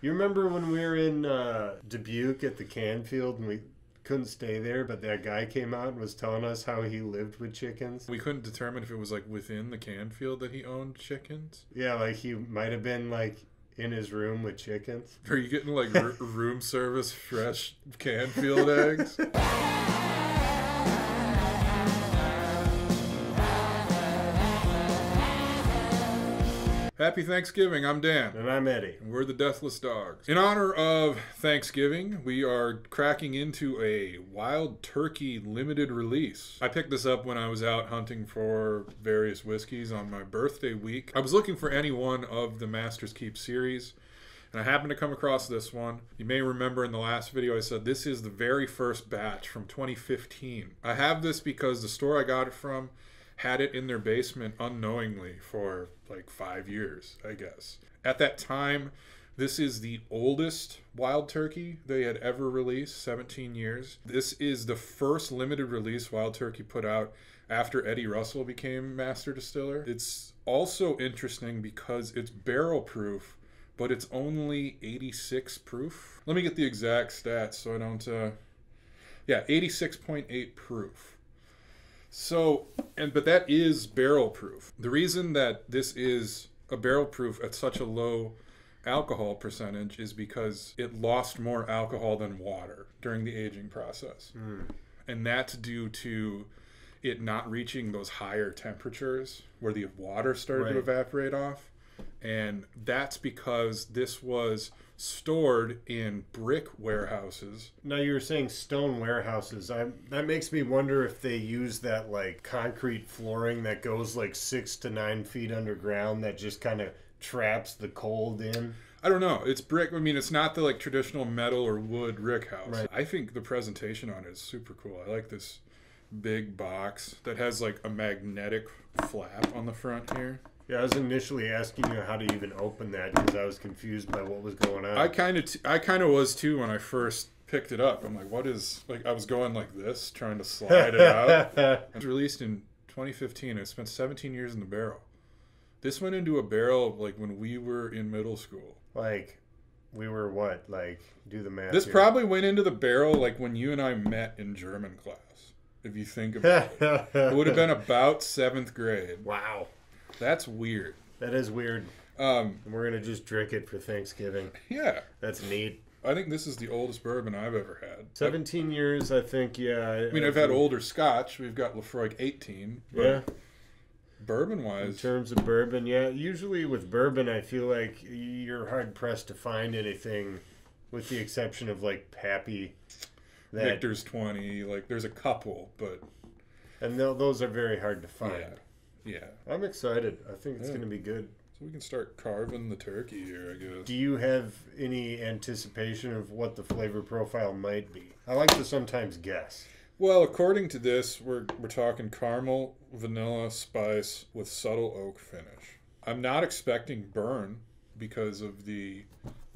You remember when we were in uh, Dubuque at the Canfield and we couldn't stay there, but that guy came out and was telling us how he lived with chickens? We couldn't determine if it was like within the Canfield that he owned chickens. Yeah, like he might have been like in his room with chickens. Are you getting like r- room service fresh Canfield eggs? Happy Thanksgiving. I'm Dan. And I'm Eddie. And we're the Deathless Dogs. In honor of Thanksgiving, we are cracking into a wild turkey limited release. I picked this up when I was out hunting for various whiskeys on my birthday week. I was looking for any one of the Master's Keep series. And I happened to come across this one. You may remember in the last video I said this is the very first batch from 2015. I have this because the store I got it from had it in their basement unknowingly for like five years, I guess. At that time, this is the oldest wild turkey they had ever released, 17 years. This is the first limited release wild turkey put out after Eddie Russell became master distiller. It's also interesting because it's barrel proof, but it's only 86 proof. Let me get the exact stats so I don't. Uh... Yeah, 86.8 proof. So, and but that is barrel proof. The reason that this is a barrel proof at such a low alcohol percentage is because it lost more alcohol than water during the aging process. Mm. And that's due to it not reaching those higher temperatures where the water started right. to evaporate off. And that's because this was stored in brick warehouses. Now you were saying stone warehouses. I that makes me wonder if they use that like concrete flooring that goes like six to nine feet underground that just kind of traps the cold in. I don't know. It's brick. I mean, it's not the like traditional metal or wood rick house. Right. I think the presentation on it is super cool. I like this big box that has like a magnetic flap on the front here. Yeah, I was initially asking you how to even open that because I was confused by what was going on. I kind of, t- I kind of was too when I first picked it up. I'm like, what is like? I was going like this, trying to slide it out. it was released in 2015. It spent 17 years in the barrel. This went into a barrel like when we were in middle school. Like, we were what? Like, do the math. This here. probably went into the barrel like when you and I met in German class. If you think about it, it would have been about seventh grade. Wow. That's weird. That is weird. Um, and we're gonna just drink it for Thanksgiving. Yeah, that's neat. I think this is the oldest bourbon I've ever had. Seventeen years, I think. Yeah. I, I mean, I have had older Scotch. We've got Laphroaig eighteen. yeah. Bourbon wise, in terms of bourbon, yeah. Usually with bourbon, I feel like you're hard pressed to find anything, with the exception of like Pappy. That, Victor's twenty. Like, there's a couple, but and those are very hard to find. Yeah. Yeah. I'm excited. I think it's Yeah. going to be good. so we can start carving the turkey here. I guess. Do you have any anticipation of what the flavor profile might be? I like to sometimes guess. Well, according to this, we're we're talking caramel, vanilla, spice with subtle oak finish. I'm not expecting burn because of the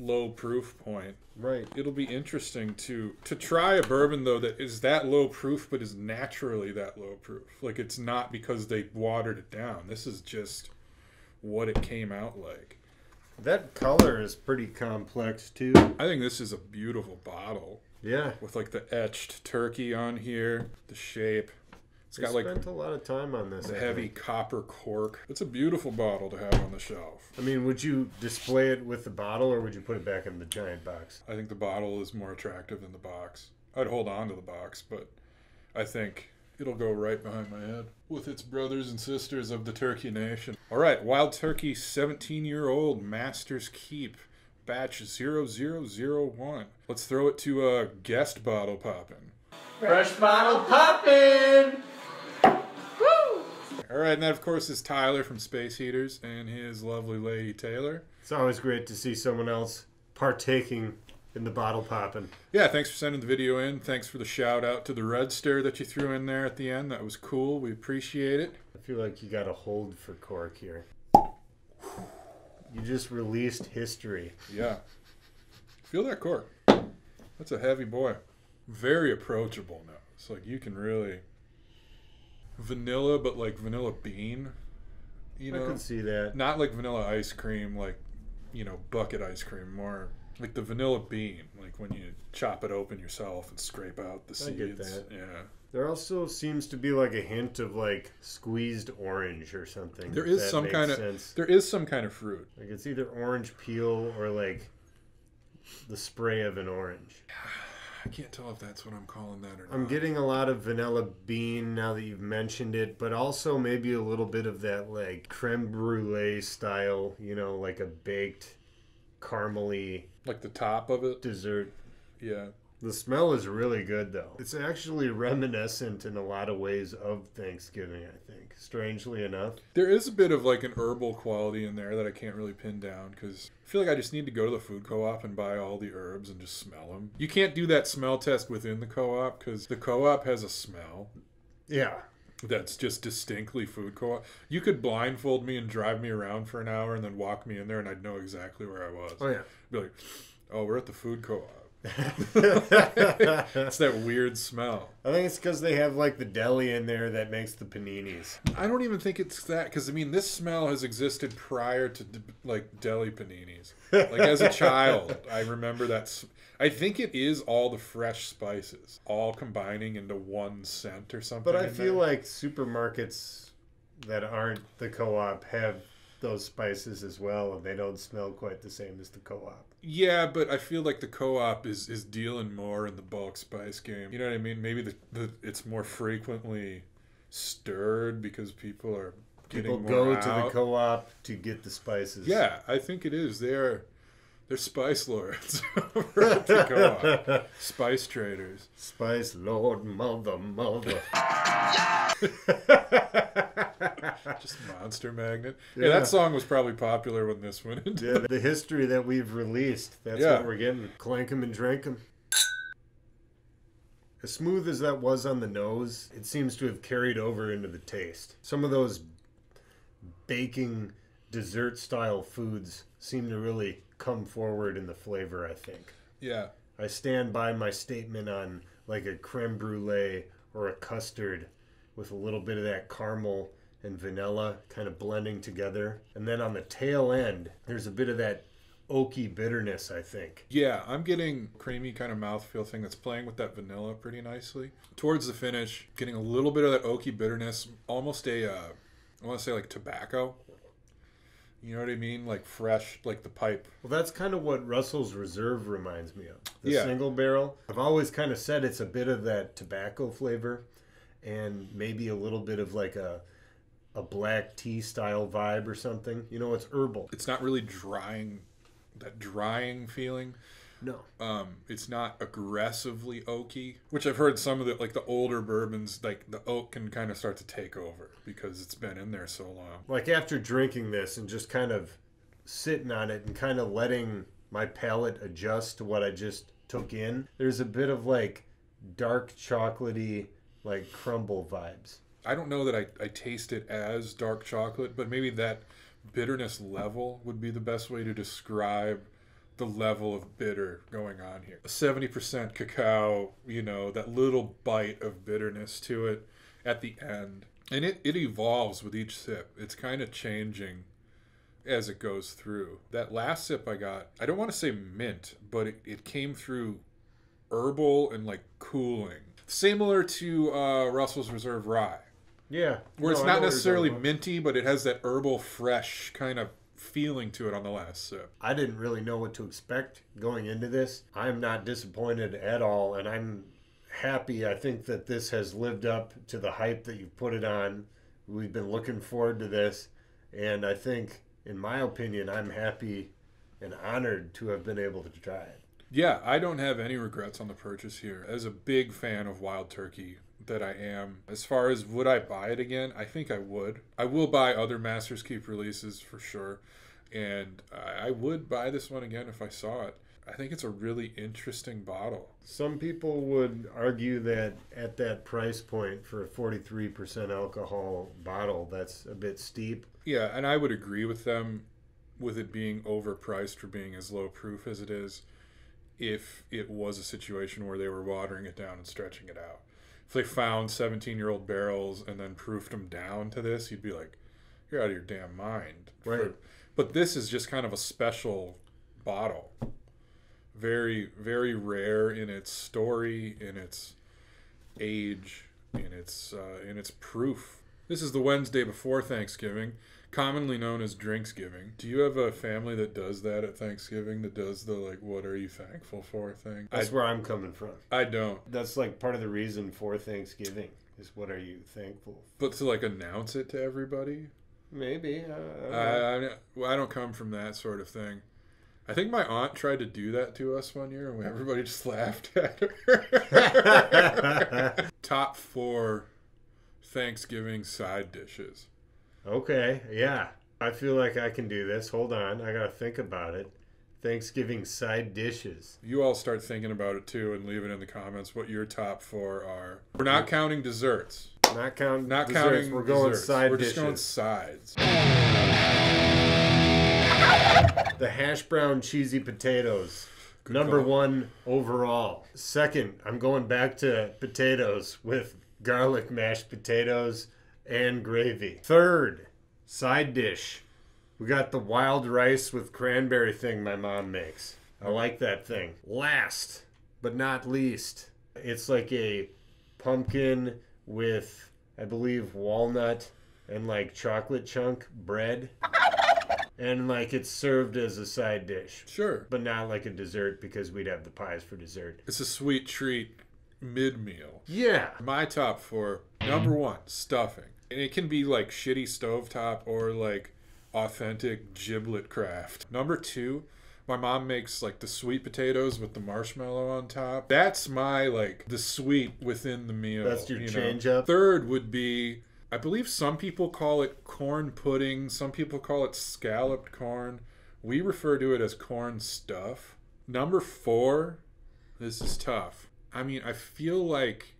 low proof point. Right. It'll be interesting to to try a bourbon though that is that low proof but is naturally that low proof. Like it's not because they watered it down. This is just what it came out like. That color is pretty complex too. I think this is a beautiful bottle. Yeah. With like the etched turkey on here, the shape. It's They got like spent a lot of time on this. the I heavy think. copper cork. It's a beautiful bottle to have on the shelf. I mean, would you display it with the bottle or would you put it back in the giant box? I think the bottle is more attractive than the box. I'd hold on to the box, but I think it'll go right behind my head with its brothers and sisters of the Turkey Nation. All right, Wild Turkey 17 year old Master's Keep, batch 0001. Let's throw it to a guest bottle popping. Fresh bottle poppin'! All right, and that, of course, is Tyler from Space Heaters and his lovely lady Taylor. It's always great to see someone else partaking in the bottle popping. Yeah, thanks for sending the video in. Thanks for the shout out to the Red Stir that you threw in there at the end. That was cool. We appreciate it. I feel like you got a hold for cork here. You just released history. Yeah. Feel that cork. That's a heavy boy. Very approachable now. It's like you can really vanilla, but like vanilla bean. You know, I can see that. not like vanilla ice cream, like you know bucket ice cream. More like the vanilla bean, like when you chop it open yourself and scrape out the I seeds. get that. Yeah. There also seems to be like a hint of like squeezed orange or something. There is some kind of sense. there is some kind of fruit. Like it's either orange peel or like the spray of an orange. I can't tell if that's what I'm calling that or not. I'm getting a lot of vanilla bean now that you've mentioned it, but also maybe a little bit of that like creme brulee style, you know, like a baked caramely like the top of it. dessert. Yeah. The smell is really good though. It's actually reminiscent in a lot of ways of Thanksgiving, I think. Strangely enough. There is a bit of like an herbal quality in there that I can't really pin down because I feel like I just need to go to the food co-op and buy all the herbs and just smell them. You can't do that smell test within the co-op because the co-op has a smell Yeah. that's just distinctly food co-op. You could blindfold me and drive me around for an hour and then walk me in there and I'd know exactly where I was. Oh yeah. Be like, oh, we're at the food co-op. It's that weird smell. I think it's because they have like the deli in there that makes the paninis. I don't even think it's that because I mean this smell has existed prior to d- like deli paninis. Like as a child, I remember that. I think it is all the fresh spices all combining into one scent or something. But I feel there. like supermarkets that aren't the co-op have those spices as well, and they don't smell quite the same as the co-op. Yeah, but I feel like the co-op is is dealing more in the bulk spice game. You know what I mean? Maybe the, the it's more frequently stirred because people are People getting go more to the co-op to get the spices. Yeah, I think it is. They're they're spice lords over at the co-op. Spice traders. Spice Lord, mother, mother. Just monster magnet. Yeah. Yeah. that song was probably popular when this went into yeah, the history that we've released. That's Yeah. what we're getting. Clank 'em and drink 'em. As smooth as that was on the nose, it seems to have carried over into the taste. Some of those baking dessert style foods seem to really come forward in the flavor, I think. Yeah. I stand by my statement on like a creme brulee or a custard with a little bit of that caramel and vanilla kind of blending together. And then on the tail end, there's a bit of that oaky bitterness, I think. Yeah, I'm getting creamy kind of mouthfeel thing that's playing with that vanilla pretty nicely. Towards the finish, getting a little bit of that oaky bitterness, almost a, uh, I want to say like tobacco. You know what I mean? Like fresh, like the pipe. Well, that's kind of what Russell's Reserve reminds me of. The Yeah. single barrel. I've always kind of said it's a bit of that tobacco flavor and maybe a little bit of like a a black tea style vibe or something. You know, it's herbal. It's not really drying, that drying feeling. No. Um, it's not aggressively oaky, which I've heard some of the like the older bourbons, like the oak can kind of start to take over because it's been in there so long. like after drinking this and just kind of sitting on it and kind of letting my palate adjust to what I just took in, there's a bit of like dark chocolatey, like crumble vibes. I don't know that I, I taste it as dark chocolate, but maybe that bitterness level would be the best way to describe the level of bitter going on here. 70% cacao, you know, that little bite of bitterness to it at the end. And it, it evolves with each sip. It's kind of changing as it goes through. That last sip I got, I don't want to say mint, but it, it came through herbal and like cooling. Similar to uh, Russell's Reserve Rye Yeah. where it's No, I know not necessarily minty, but it has that herbal, fresh kind of feeling to it on the last sip. I didn't really know what to expect going into this. I'm not disappointed at all, and I'm happy. I think that this has lived up to the hype that you've put it on. We've been looking forward to this, and I think, in my opinion, I'm happy and honored to have been able to try it. Yeah, I don't have any regrets on the purchase here. As a big fan of Wild Turkey that I am, as far as would I buy it again, I think I would. I will buy other Masters Keep releases for sure, and I would buy this one again if I saw it. I think it's a really interesting bottle. Some people would argue that at that price point for a 43% alcohol bottle, that's a bit steep. Yeah, and I would agree with them with it being overpriced for being as low proof as it is if it was a situation where they were watering it down and stretching it out. If they found 17 year old barrels and then proofed them down to this, you'd be like, you're out of your damn mind. For- Right. but this is just kind of a special bottle. very very rare in its story, in its age, in its uh, in its proof. This is the Wednesday before Thanksgiving, commonly known as Drinksgiving. Do you have a family that does that at Thanksgiving? That does the like, what are you thankful for thing? I, That's where I'm coming from. I don't. That's like part of the reason for Thanksgiving is what are you thankful? For? But to like announce it to everybody, Maybe. Uh, I, I, well, I don't come from that sort of thing. I think my aunt tried to do that to us one year, and everybody just laughed at her. Top four Thanksgiving side dishes. Okay. Yeah. I feel like I can do this. Hold on. I gotta think about it. Thanksgiving side dishes. You all start thinking about it too, and leave it in the comments what your top four are. We're not counting desserts. Not counting. Not desserts. counting. We're going desserts. side We're dishes. just going sides. The hash brown cheesy potatoes. Good Number call. one overall. Second, I'm going back to potatoes with garlic mashed potatoes and gravy. Third, side dish. We got the wild rice with cranberry thing my mom makes. I like that thing. Last, but not least, it's like a pumpkin with, I believe, walnut and like chocolate chunk bread. And like it's served as a side dish Sure. but not like a dessert because we'd have the pies for dessert. It's a sweet treat mid meal. Yeah. My top four. Number one, stuffing. And it can be like shitty stovetop or like authentic giblet craft. Number two, my mom makes like the sweet potatoes with the marshmallow on top. That's my like the sweet within the meal. That's your you know. change up? Third would be I believe some people call it corn pudding, some people call it scalloped corn. We refer to it as corn stuff. Number four, this is tough. I mean, I feel like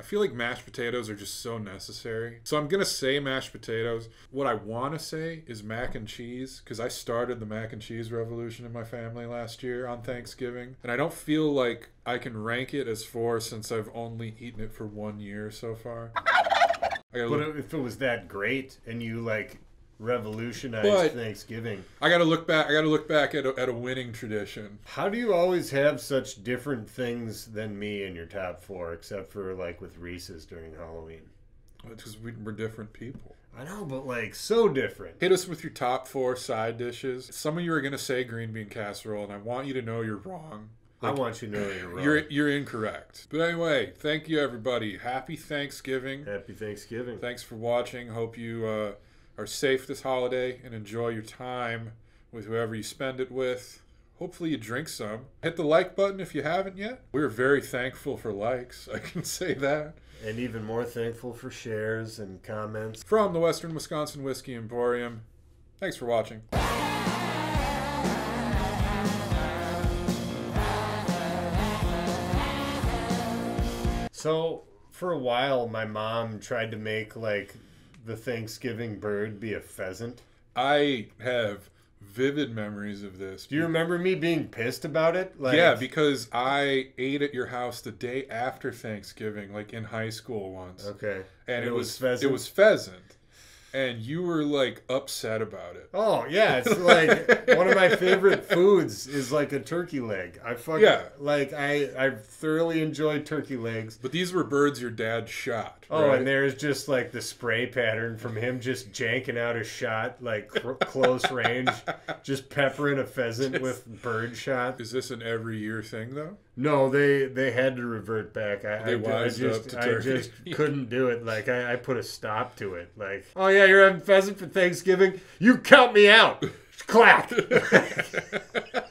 I feel like mashed potatoes are just so necessary. So I'm gonna say mashed potatoes. What I want to say is mac and cheese because I started the mac and cheese revolution in my family last year on Thanksgiving, and I don't feel like I can rank it as four since I've only eaten it for one year so far. I But if it was that great and you like revolutionized But- Thanksgiving, I gotta look back. I gotta look back at a, at a winning tradition. how do you always have such different things than me in your top four, except for like with Reese's during Halloween? Because we, we're different people. I know, but like so different. Hit us with your top four side dishes. Some of you are gonna say green bean casserole, and I want you to know you're wrong. I want you to know you're wrong. You're you're incorrect. But anyway, thank you everybody. Happy Thanksgiving. Happy Thanksgiving. Thanks for watching. Hope you uh, are safe this holiday and enjoy your time with whoever you spend it with. Hopefully you drink some. Hit the like button if you haven't yet. We're very thankful for likes. I can say that. And even more thankful for shares and comments. From the Western Wisconsin Whiskey Emporium. Thanks for watching. So for a while, my mom tried to make like the Thanksgiving bird be a pheasant. I have vivid memories of this. Do you remember me being pissed about it? Like, yeah, because I ate at your house the day after Thanksgiving, like in high school once, okay, and, it, was, pheasant. it was pheasant, and you were like upset about it. Oh yeah, it's like one of my favorite foods is like a turkey leg. I fucking Yeah. like I I thoroughly enjoy turkey legs. But these were birds your dad shot. Oh, right? and there's just like the spray pattern from him just janking out a shot like cr- close range, just peppering a pheasant with bird shot. is this an every year thing though? No, they they had to revert back. I, They I, I just up to I just couldn't do it. Like I, I put a stop to it. Like, oh yeah, you're having pheasant for Thanksgiving. You count me out. Clack.